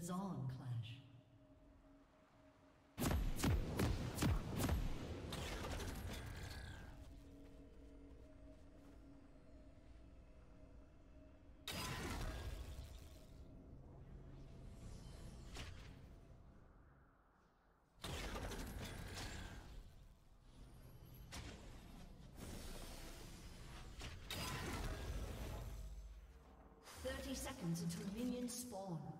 Zaun Clash. Thirty seconds until minions spawn.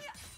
Yeah.